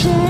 shame.